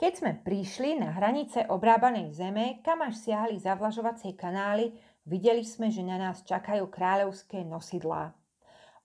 Keď sme prišli na hranice obrábanej zeme, kam až siahali zavlažovacie kanály, videli sme, že na nás čakajú kráľovské nosidlá.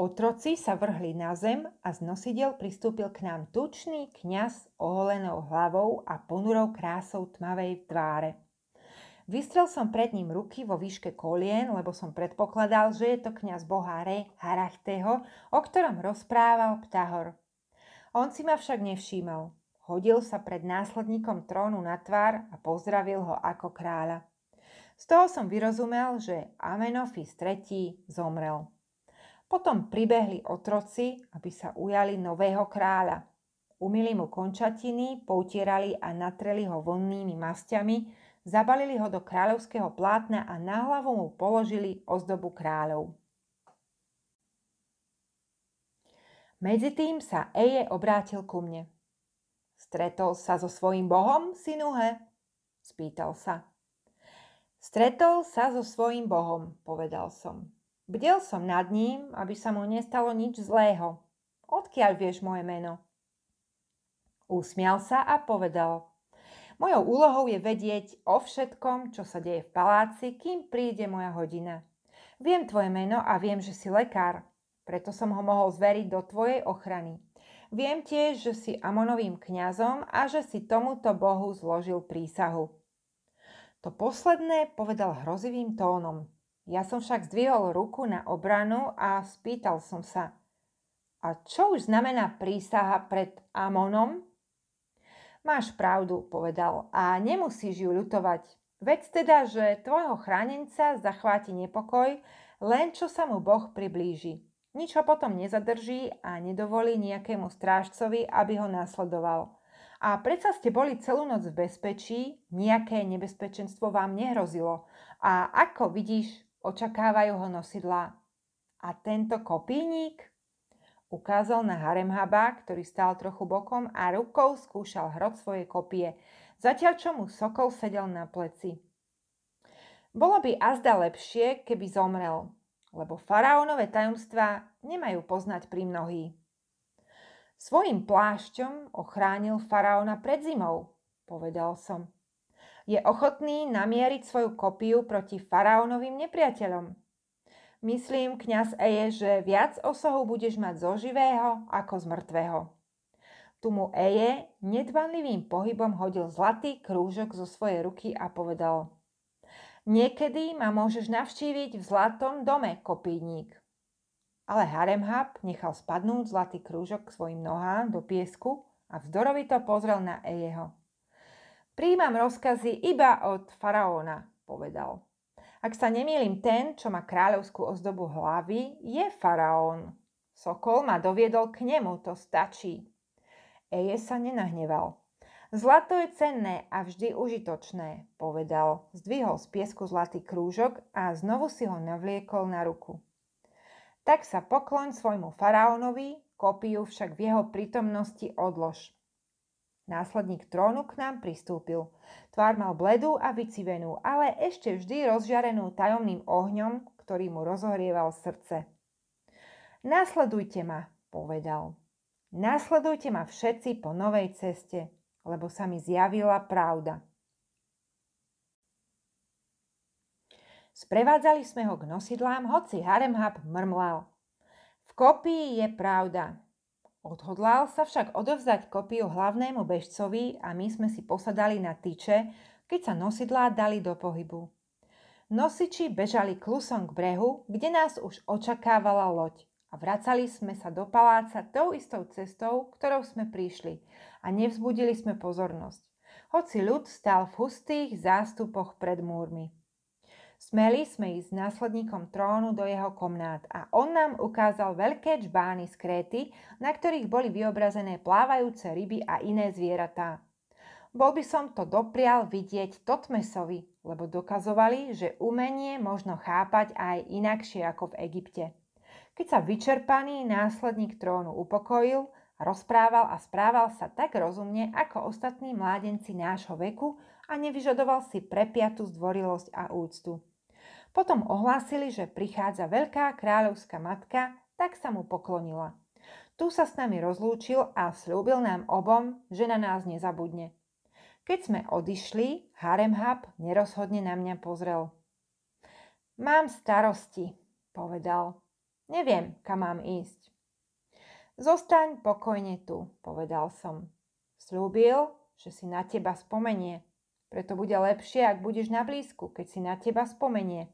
Otroci sa vrhli na zem a z nosidel pristúpil k nám tučný kňaz oholenou hlavou a ponurou krásou tmavej tváre. Vystrel som pred ním ruky vo výške kolien, lebo som predpokladal, že je to kňaz Boháre Harachtého, o ktorom rozprával Ptahor. On si ma však nevšímal. Hodil sa pred následníkom trónu na tvár a pozdravil ho ako kráľa. Z toho som vyrozumel, že Amenofis III zomrel. Potom pribehli otroci, aby sa ujali nového kráľa. Umili mu končatiny, poutierali a natreli ho vonnými masťami, zabalili ho do kráľovského plátna a na hlavu mu položili ozdobu kráľov. Medzi tým sa Eje obrátil ku mne. Stretol sa so svojím bohom, synuhe? Spýtal sa. Stretol sa so svojím bohom, povedal som. Bdel som nad ním, aby sa mu nestalo nič zlého. Odkiaľ vieš moje meno? Usmial sa a povedal. Mojou úlohou je vedieť o všetkom, čo sa deje v paláci, kým príde moja hodina. Viem tvoje meno a viem, že si lekár, preto som ho mohol zveriť do tvojej ochrany. Viem tiež, že si Amonovým kňazom a že si tomuto bohu zložil prísahu. To posledné povedal hrozivým tónom. Ja som však zdvihol ruku na obranu a spýtal som sa. A čo už znamená prísaha pred Amonom? Máš pravdu, povedal, a nemusíš ju ľutovať. Veď teda, že tvojho chránenca zachváti nepokoj, len čo sa mu Boh priblíži. Nič ho potom nezadrží a nedovolí nejakému strážcovi, aby ho následoval. A predsa ste boli celú noc v bezpečí, nejaké nebezpečenstvo vám nehrozilo. A ako vidíš, očakávajú ho nosidlá. A tento kopíník? Ukázal na Haremhaba, ktorý stál trochu bokom a rukou skúšal hrot svojej kopie, zatiaľ čo mu sokol sedel na pleci. Bolo by azda lepšie, keby zomrel, lebo faraónové tajomstvá nemajú poznať pri mnohí. Svojim plášťom ochránil faraóna pred zimou, povedal som. Je ochotný namieriť svoju kopiu proti faraónovým nepriateľom. Myslím, kňaz Eje, že viac osohu budeš mať zo živého ako z mŕtvého. Tu mu Eje nedbanlivým pohybom hodil zlatý krúžok zo svojej ruky a povedal – Niekedy ma môžeš navštíviť v zlatom dome, kopíník. Ale Haremhab nechal spadnúť zlatý krúžok k svojim nohám do piesku a vzdorovito pozrel na Ejeho. Príjmam rozkazy iba od faraóna, povedal. Ak sa nemýlim, ten, čo má kráľovskú ozdobu hlavy, je faraón. Sokol ma doviedol k nemu, to stačí. Eje sa nenahneval. Zlato je cenné a vždy užitočné, povedal. Zdvihol z piesku zlatý krúžok a znovu si ho navliekol na ruku. Tak sa pokloň svojmu faraónovi, kopiu však v jeho prítomnosti odlož. Následník trónu k nám pristúpil. Tvár mal bledú a vycivenú, ale ešte vždy rozžiarenú tajomným ohňom, ktorý mu rozohrieval srdce. Následujte ma, povedal. Následujte ma všetci po novej ceste lebo sa mi zjavila pravda. Sprevádzali sme ho k nosidlám, hoci Haremhab mrmlal. V kopii je pravda. Odhodlal sa však odovzdať kopiu hlavnému bežcovi a my sme si posadali na tyče, keď sa nosidlá dali do pohybu. Nosiči bežali klusom k brehu, kde nás už očakávala loď a vracali sme sa do paláca tou istou cestou, ktorou sme prišli a nevzbudili sme pozornosť, hoci ľud stál v hustých zástupoch pred múrmi. Smeli sme ísť s následníkom trónu do jeho komnát a on nám ukázal veľké čbány z kréty, na ktorých boli vyobrazené plávajúce ryby a iné zvieratá. Bol by som to doprial vidieť Totmesovi, lebo dokazovali, že umenie možno chápať aj inakšie ako v Egypte. Keď sa vyčerpaný následník trónu upokojil, rozprával a správal sa tak rozumne ako ostatní mládenci nášho veku a nevyžadoval si prepiatú zdvorilosť a úctu. Potom ohlásili, že prichádza veľká kráľovská matka, tak sa mu poklonila. Tu sa s nami rozlúčil a slúbil nám obom, že na nás nezabudne. Keď sme odišli, Haremhab nerozhodne na mňa pozrel. Mám starosti, povedal. Neviem, kam mám ísť. Zostaň pokojne tu, povedal som. Sľúbil, že si na teba spomenie. Preto bude lepšie, ak budeš na blízku, keď si na teba spomenie.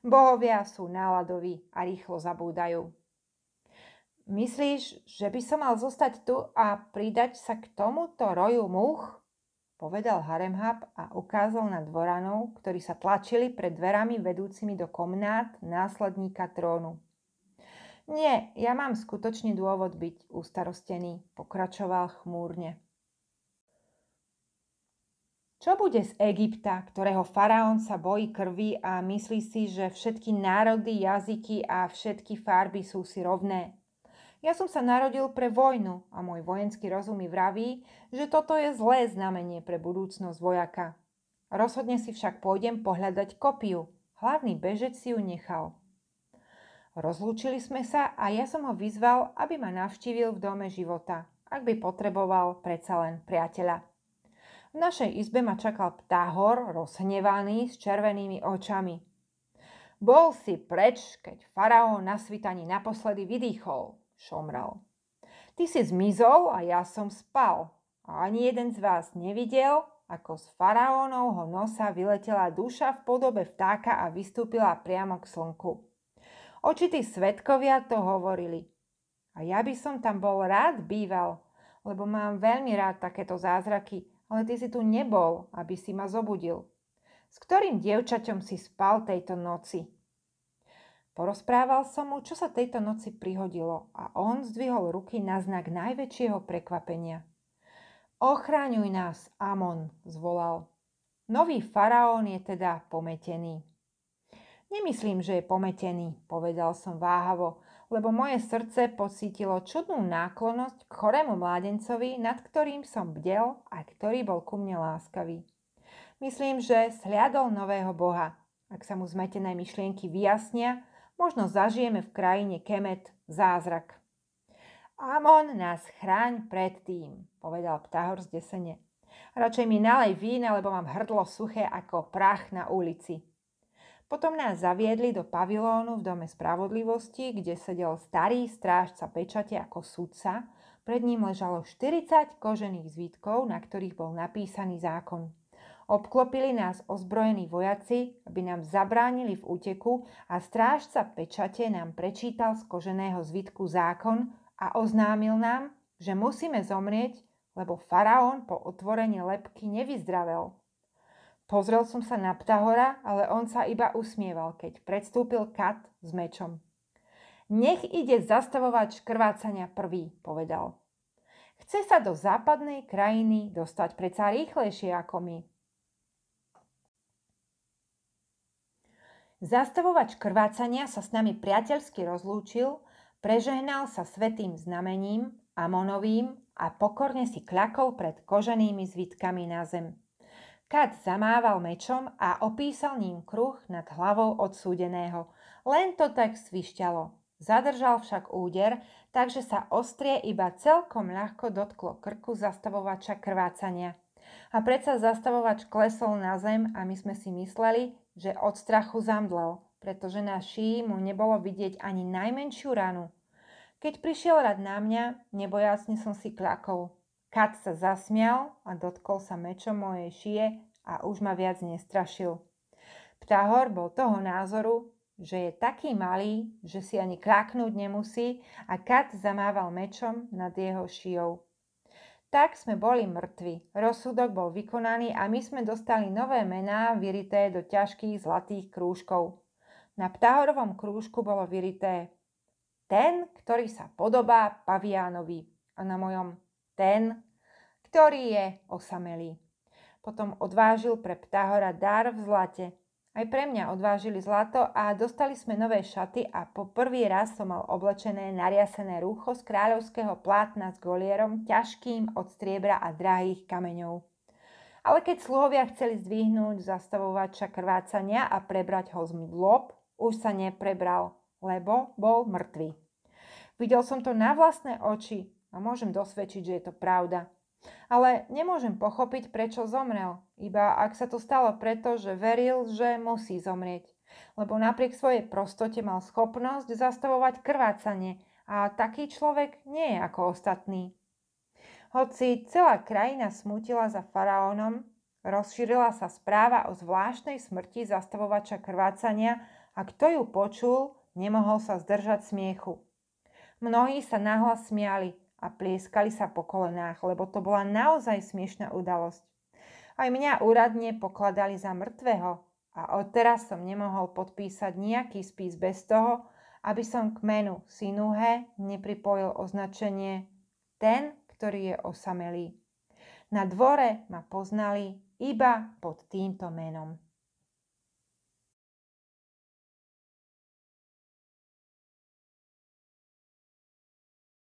Bohovia sú náladoví a rýchlo zabúdajú. Myslíš, že by som mal zostať tu a pridať sa k tomuto roju múch? Povedal Haremhab a ukázal na dvoranov, ktorí sa tlačili pred dverami vedúcimi do komnát následníka trónu. Nie, ja mám skutočný dôvod byť ustarostený, pokračoval chmúrne. Čo bude z Egypta, ktorého faraón sa bojí krvi a myslí si, že všetky národy, jazyky a všetky farby sú si rovné? Ja som sa narodil pre vojnu a môj vojenský rozum mi vraví, že toto je zlé znamenie pre budúcnosť vojaka. Rozhodne si však pôjdem pohľadať kopiu. Hlavný bežec si ju nechal. Rozlúčili sme sa a ja som ho vyzval, aby ma navštívil v dome života, ak by potreboval predsa len priateľa. V našej izbe ma čakal ptáhor, rozhnevaný, s červenými očami. Bol si preč, keď faraón na svitaní naposledy vydýchol, šomral. Ty si zmizol a ja som spal. A ani jeden z vás nevidel, ako z faraónovho nosa vyletela duša v podobe vtáka a vystúpila priamo k slnku. Očití svetkovia to hovorili. A ja by som tam bol rád býval, lebo mám veľmi rád takéto zázraky, ale ty si tu nebol, aby si ma zobudil. S ktorým dievčaťom si spal tejto noci? Porozprával som mu, čo sa tejto noci prihodilo a on zdvihol ruky na znak najväčšieho prekvapenia. Ochráňuj nás, Amon, zvolal. Nový faraón je teda pometený. Nemyslím, že je pometený, povedal som váhavo, lebo moje srdce pocítilo čudnú náklonosť k chorému mládencovi, nad ktorým som bdel a ktorý bol ku mne láskavý. Myslím, že sliadol nového boha. Ak sa mu zmetené myšlienky vyjasnia, Možno zažijeme v krajine Kemet zázrak. Amon nás chráň pred tým, povedal ptáhor zdesene. Radšej mi nalej vína, lebo mám hrdlo suché ako prach na ulici. Potom nás zaviedli do pavilónu v Dome spravodlivosti, kde sedel starý strážca pečate ako sudca. Pred ním ležalo 40 kožených zvítkov, na ktorých bol napísaný zákon. Obklopili nás ozbrojení vojaci, aby nám zabránili v úteku a strážca pečate nám prečítal z koženého zvitku zákon a oznámil nám, že musíme zomrieť, lebo faraón po otvorení lepky nevyzdravel. Pozrel som sa na Ptahora, ale on sa iba usmieval, keď predstúpil Kat s mečom. Nech ide zastavovať škrvácania prvý, povedal. Chce sa do západnej krajiny dostať predsa rýchlejšie ako my. Zastavovač krvácania sa s nami priateľsky rozlúčil, prežehnal sa svetým znamením, Amonovým a pokorne si kľakol pred koženými zvitkami na zem. Kat zamával mečom a opísal ním kruh nad hlavou odsúdeného. Len to tak svišťalo. Zadržal však úder, takže sa ostrie iba celkom ľahko dotklo krku zastavovača krvácania. A predsa zastavovač klesol na zem a my sme si mysleli, že od strachu zamdlel, pretože na šíji mu nebolo vidieť ani najmenšiu ranu. Keď prišiel rad na mňa, nebojacne som si klakol. Kat sa zasmial a dotkol sa mečom mojej šie a už ma viac nestrašil. Ptahor bol toho názoru, že je taký malý, že si ani klaknúť nemusí a Kat zamával mečom nad jeho šijou. Tak sme boli mŕtvi. Rozsudok bol vykonaný a my sme dostali nové mená vyrité do ťažkých zlatých krúžkov. Na ptáhorovom krúžku bolo vyrité ten, ktorý sa podobá paviánovi a na mojom ten, ktorý je osamelý. Potom odvážil pre ptáhora dar v zlate – aj pre mňa odvážili zlato a dostali sme nové šaty a po prvý raz som mal oblečené nariasené rúcho z kráľovského plátna s golierom, ťažkým od striebra a drahých kameňov. Ale keď sluhovia chceli zdvihnúť zastavovača krvácania a prebrať ho z mdlob, už sa neprebral, lebo bol mŕtvý. Videl som to na vlastné oči a môžem dosvedčiť, že je to pravda. Ale nemôžem pochopiť, prečo zomrel, iba ak sa to stalo preto, že veril, že musí zomrieť. Lebo napriek svojej prostote mal schopnosť zastavovať krvácanie a taký človek nie je ako ostatní. Hoci celá krajina smutila za faraónom, rozšírila sa správa o zvláštnej smrti zastavovača krvácania a kto ju počul, nemohol sa zdržať smiechu. Mnohí sa nahlas smiali a plieskali sa po kolenách, lebo to bola naozaj smiešná udalosť. Aj mňa úradne pokladali za mŕtvého a odteraz som nemohol podpísať nejaký spis bez toho, aby som k menu Sinuhe nepripojil označenie ten, ktorý je osamelý. Na dvore ma poznali iba pod týmto menom.